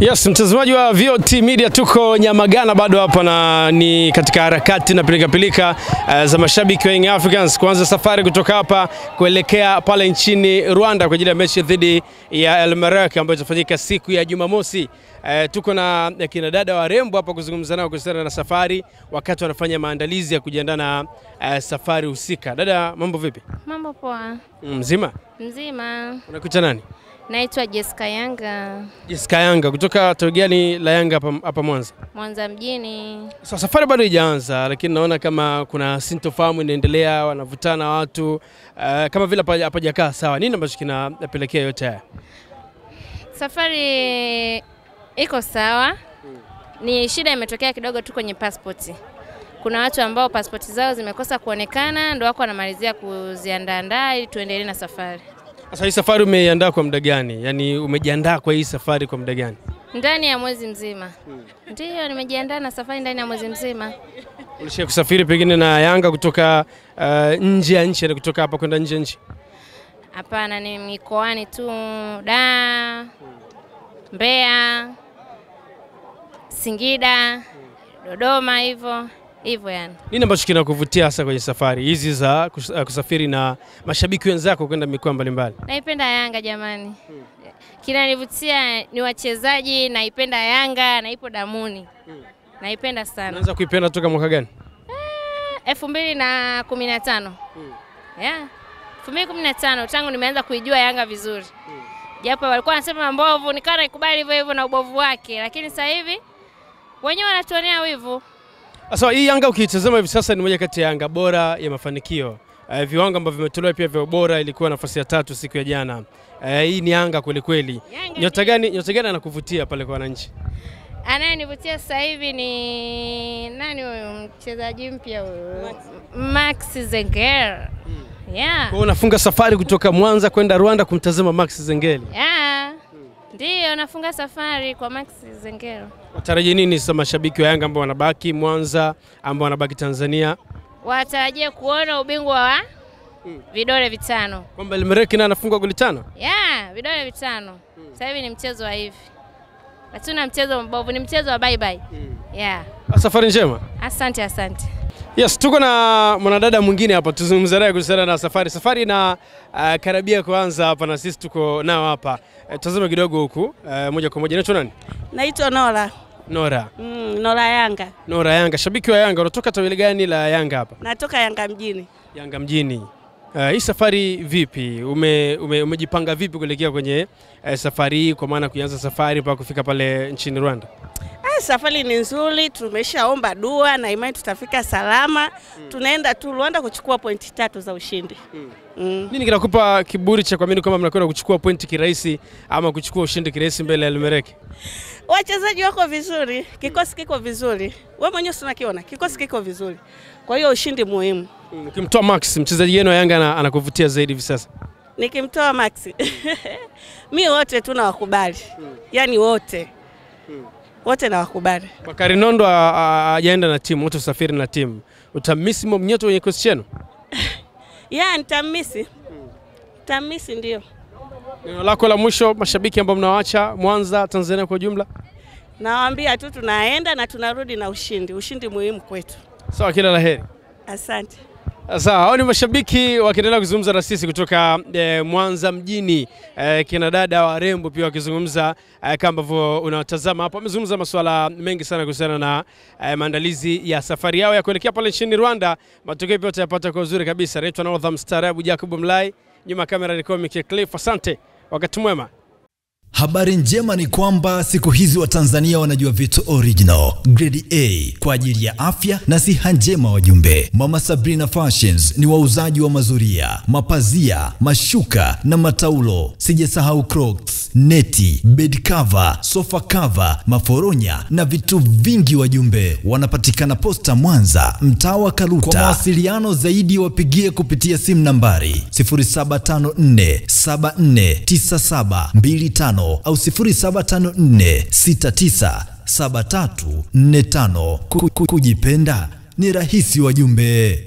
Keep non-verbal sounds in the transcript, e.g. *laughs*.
Yes, mtazamaji wa VOT Media, tuko Nyamagana bado hapa na ni katika harakati na pilikapilika uh, za mashabiki wa Young Africans kuanza safari kutoka hapa kuelekea pale nchini Rwanda kwa ajili ya mechi dhidi ya El Merreikh ambayo itafanyika siku ya Jumamosi. Uh, tuko na kina dada warembo hapa kuzungumza nao kuhusiana na safari wakati wanafanya maandalizi ya kujiandaa na uh, safari husika. Dada, mambo vipi? Mambo poa. Mzima? Mzima. Unakuta nani? Naitwa Jessica Yanga, Jessica Yanga kutoka tawi gani la Yanga hapa hapa Mwanza? Mwanza mjini. So, safari bado haijaanza lakini naona kama kuna sintofahamu inaendelea, wanavutana watu uh, kama vile hapa- hapajakaa sawa. Nini ambacho kinapelekea yote haya? Safari iko sawa, ni shida imetokea kidogo tu kwenye passport. Kuna watu ambao pasipoti zao zimekosa kuonekana, ndio wako wanamalizia kuziandaandaa ili tuendelee na safari. Sasa hii safari umeiandaa kwa muda gani? Yaani umejiandaa kwa hii safari kwa muda gani? Ndani ya mwezi mzima. Ndiyo, nimejiandaa na safari ndani ya mwezi mzima. Ulishia kusafiri pengine na Yanga kutoka uh, nje ya nchi, yaani kutoka hapa kwenda nje ya nchi? Hapana, ni mikoani tu, da Mbeya, Singida, Dodoma, hivyo hivyo yani. Nini ambacho kinakuvutia hasa kwenye safari hizi za uh, kusafiri na mashabiki wenzako kwenda mikoa mbalimbali? Naipenda Yanga jamani, Hmm. kinanivutia ni wachezaji, naipenda Yanga na ipo damuni, naipenda sana. Unaanza kuipenda toka mwaka gani? elfu mbili na kumi na tano yeah. elfu mbili kumi na tano tangu nimeanza kuijua Yanga vizuri, Hmm. japo walikuwa wanasema mbovu, nikawa naikubali hivyo hivyo na ubovu wake, lakini sasa hivi wenyewe wanatuonea wivu. Sasa hii Yanga ukiitazama hivi sasa ni moja kati ya Yanga bora ya mafanikio. Uh, viwango ambavyo vimetolewa pia vya ubora ilikuwa nafasi ya tatu siku ya jana. Uh, hii ni Yanga kweli kweli. Nyota gani nyota gani anakuvutia pale kwa wananchi? Anayenivutia sasa hivi ni nani huyu mchezaji mpya huyu? Max Zengel. Yeah. Kwa unafunga safari kutoka Mwanza kwenda Rwanda kumtazama Max Zengeli. Yeah. Ndiyo, nafunga safari kwa Max Zengero. Watarajie nini sasa mashabiki wa Yanga ambao wanabaki Mwanza, ambao wanabaki Tanzania? Watarajie kuona ubingwa wa vidole vitano. Kwamba Elmereki naye anafunga goli tano? Yeah, vidole vitano. Sasa hivi ni mchezo wa hivi. Hatuna mchezo mbovu, ni mchezo wa bye bye. Yeah. Safari njema. Asante, asante. Yes, tuko na mwanadada mwingine hapa tuzungumze naye kuhusiana na safari. Safari na uh, karibia kuanza hapa na sisi tuko nao hapa. E, tazama kidogo huku uh, moja kwa moja. Naitwa nani? Naitwa Nora. Nora. Mm, Nora Yanga. Nora Yanga, shabiki wa Yanga. Unatoka tawi gani la Yanga hapa? Natoka Yanga mjini. Yanga mjini. Uh, hii safari vipi? Ume, ume, umejipanga vipi kuelekea kwenye uh, safari hii kwa maana kuanza safari mpaka kufika pale nchini Rwanda? Safari ni nzuri, tumeshaomba dua na imani tutafika salama. mm. Tunaenda tu Rwanda kuchukua pointi tatu za ushindi. Mm. Mm. Nini kinakupa kiburi cha kuamini kwamba mnakwenda kuchukua pointi kirahisi ama kuchukua ushindi kirahisi mbele ya El Wachezaji wako vizuri, kikosi kiko vizuri. Wewe mwenyewe unakiona, kikosi kiko vizuri. Kwa hiyo ushindi muhimu. Mm, Ukimtoa Max, mchezaji yenu wa Yanga anakuvutia zaidi hivi sasa? Nikimtoa Max. *laughs* Mi wote tu nawakubali. yani wote. Wote nawakubali. Bakari Nondo ajaenda hajaenda na timu, wote usafiri na timu. Utamisi Mwamnyeto kwenye kikosi *laughs* chenu? yeah, nitamisi. Nitamisi ndio. Neno lako la mwisho mashabiki ambao mnawaacha Mwanza, Tanzania kwa ujumla? Nawaambia tu tunaenda na tunarudi na ushindi. Ushindi muhimu kwetu. Sawa, kila la heri. Asante. Sawa, hao ni mashabiki wakiendelea kuzungumza na sisi kutoka e, Mwanza mjini e, kina dada warembo pia wakizungumza e, kama ambavyo unawatazama hapo. Wamezungumza masuala mengi sana kuhusiana na e, maandalizi ya safari yao ya kuelekea pale nchini Rwanda. Matokeo pia utayapata kwa uzuri kabisa. Naitwa Northam mstaarabu Jacob Mlai, nyuma kamera ni Comic Cliff. Asante, wakati mwema. Habari njema ni kwamba siku hizi Watanzania wanajua vitu original grade A kwa ajili ya afya na siha njema. Wajumbe, Mama Sabrina Fashions ni wauzaji wa mazuria, mapazia, mashuka na mataulo. Sijasahau Crocs, neti, bed cover, sofa cover, maforonya na vitu vingi. Wajumbe, wanapatikana Posta Mwanza, mtaa wa Kaluta. Kwa mawasiliano zaidi wapigie kupitia simu nambari 0754749725 au 0754697345. Ku- ku- Kujipenda ni rahisi wajumbe.